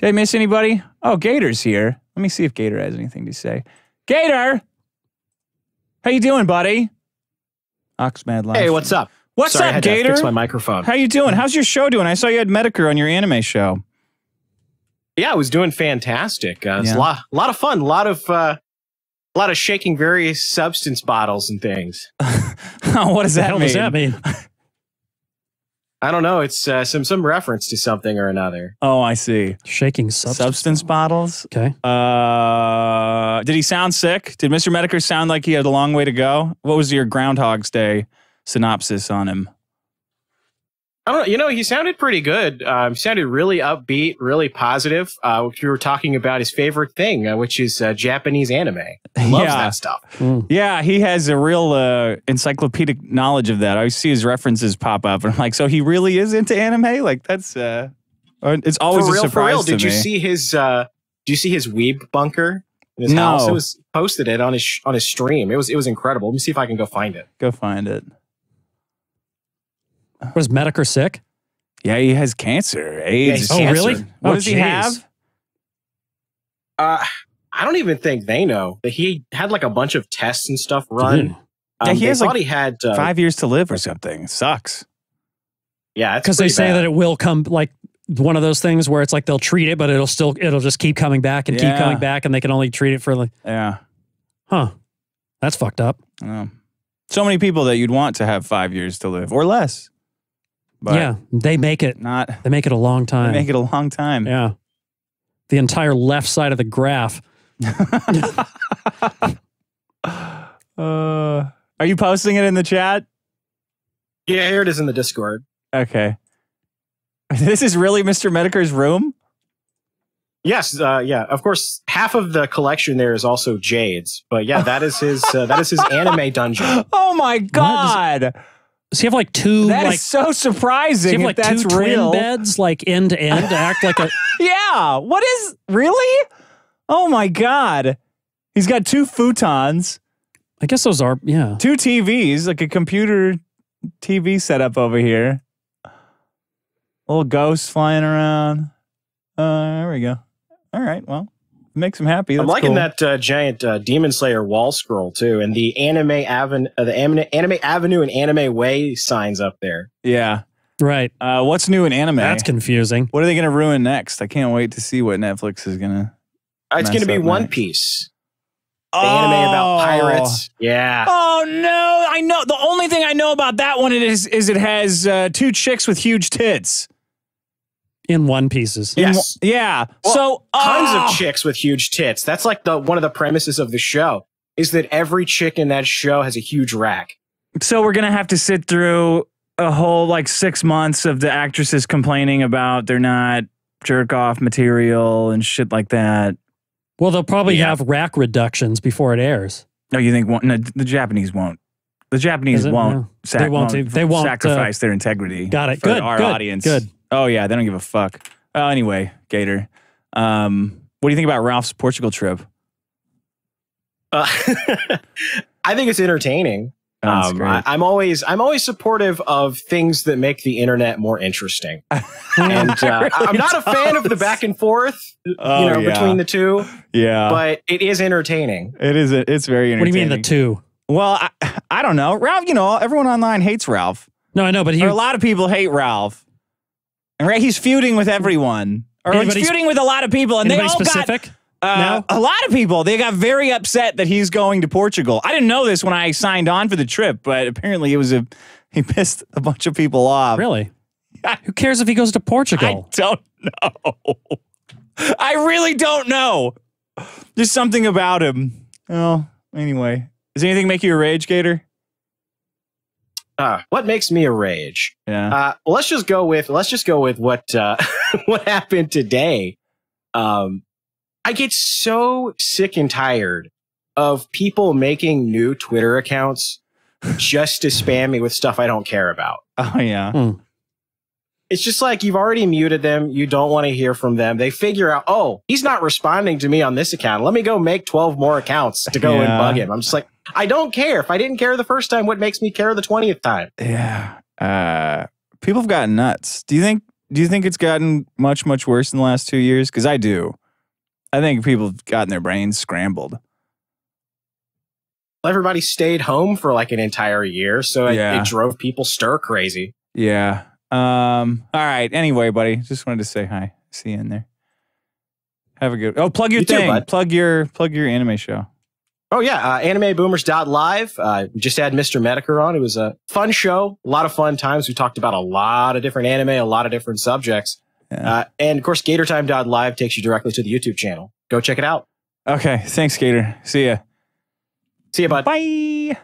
Did I miss anybody? Oh, Gator's here. Let me see if Gator has anything to say. Gator, how you doing, buddy? Oxmad Live. Hey, what's up? What's Sorry, I up, had to Gator? fix my microphone. How you doing? How's your show doing? I saw you had Metokur on your anime show. Yeah, I was doing fantastic. Uh, It's Yeah. a lot, a lot of fun. A lot of, uh, a lot of shaking various substance bottles and things. what does that hell mean? does that mean? I don't know. It's uh, some some reference to something or another. Oh, I see. Shaking substance. Substance bottles. Okay. Uh, did he sound sick? Did Mr. Metokur sound like he had a long way to go? What was your Groundhog's Day synopsis on him? I don't know. You know, he sounded pretty good. Um, sounded really upbeat, really positive. Uh, we were talking about his favorite thing, uh, which is uh, Japanese anime. Loves Yeah. that stuff. Mm. Yeah, he has a real uh, encyclopedic knowledge of that. I see his references pop up, and I'm like, so he really is into anime? Like that's uh, uh, it's always for a real, for surprise real. to Did you me. see his? Uh, do you see his weeb bunker in his No. house? It was posted it on his on his stream. It was it was incredible. Let me see if I can go find it. Go find it. Was Metokur sick? Yeah, he has cancer. AIDS. he's Oh, cancer. really? What Oh, does he have? Uh, I don't even think they know that he had like a bunch of tests and stuff run. Dude. Yeah, Um, he they has, thought like, he had uh, Five years to live or something. It sucks. Yeah, Because they pretty say bad. that it will come like one of those things where it's like they'll treat it, but it'll still it'll just keep coming back and Yeah. keep coming back, and they can only treat it for like, Yeah. huh? That's fucked up. Yeah. So many people that you'd want to have five years to live or less. But yeah, they make it. not They make it a long time. they make it a long time. Yeah. The entire left side of the graph. uh, are you posting it in the chat? yeah, here it is in the Discord. Okay. This is really Mr. Metokur's room? Yes, uh, yeah. Of course, half of the collection there is also Jade's, but yeah, that is his uh, that is his anime dungeon. Oh my god. Does he have like two That is like? so Does surprising. he have if like that's two real. twin beds, like end to end, to act like a? Yeah. What is really? Oh my god. He's got two futons, I guess those are yeah. two TVs, like a computer TV setup over here. Little ghosts flying around. Uh, there we go. All right. Well, makes him happy. I'm liking cool. that uh, giant uh, Demon Slayer wall scroll too, and the anime aven uh, the anime, anime avenue and anime way signs up there. Yeah. Right. Uh, what's new in anime? That's confusing. what are they going to ruin next? I can't wait to see what Netflix is going to. Uh, it's going to be up One next. Piece, the anime about pirates. Yeah, Oh no! I know the only thing I know about that one is is it has uh, two chicks with huge tits. In one pieces. Yes. one- yeah. Well, so tons oh, of chicks with huge tits. That's like the one of the premises of the show is that every chick in that show has a huge rack. So we're gonna have to sit through a whole like six months of the actresses complaining about they're not jerk off material and shit like that. Well, they'll probably Yeah. have rack reductions before it airs. No, you think one, no, the Japanese won't. The Japanese Is it? won't. No. sac- They won't do- they won't, uh, sacrifice their integrity. Got it. For Good, Our good, audience. good. Oh yeah, they don't give a fuck. Oh, anyway, Gator. Um, what do you think about Ralph's Portugal trip? Uh, I think it's entertaining. Oh, Um. I, I'm always I'm always supportive of things that make the internet more interesting. And uh, I'm not a fan of the back and forth, Oh, you know, yeah. between the two, yeah, but it is entertaining. it is. It's very entertaining. What do you mean the two? Well, I, I don't know. Ralph, you know, everyone online hates Ralph. No, I know, but he Or a lot of people hate Ralph. And right, he's feuding with everyone. Or he's feuding with a lot of people, and they all specific? got uh, now? a lot of people. They got very upset that he's going to Portugal. I didn't know this when I signed on for the trip, but apparently it was a he pissed a bunch of people off. Really? Who cares if he goes to Portugal? I don't know. I really don't know. There's something about him. Well, anyway, does anything make you a rage, Gator? Uh, what makes me a rage? Yeah. Uh, well, let's just go with let's just go with what uh, what happened today. Um, I get so sick and tired of people making new Twitter accounts just to spam me with stuff I don't care about. oh yeah. It's just like you've already muted them. You don't want to hear from them. They figure out, oh, he's not responding to me on this account. Let me go make 12 more accounts to go and bug him. I'm just like, I don't care. If I didn't care the first time, what makes me care the 20th time? Yeah. Uh, people have gotten nuts. Do you think do you think it's gotten much much worse in the last two years? Because I do. I think people have gotten their brains scrambled. Everybody stayed home for like an entire year, so it, Yeah. it drove people stir crazy. Yeah. Um. All right. Anyway, buddy, just wanted to say hi. See you in there. Have a good. Oh, plug your You thing. bud. plug your plug your anime show. Oh yeah, uh, animeboomers.live. Uh, we just had Mr. Metokur on. It was a fun show, a lot of fun times. We talked about a lot of different anime, a lot of different subjects. Yeah. Uh, and of course, GatorTime.live takes you directly to the YouTube channel. Go check it out. okay. Thanks, Gator. See ya. See ya, bud. Bye.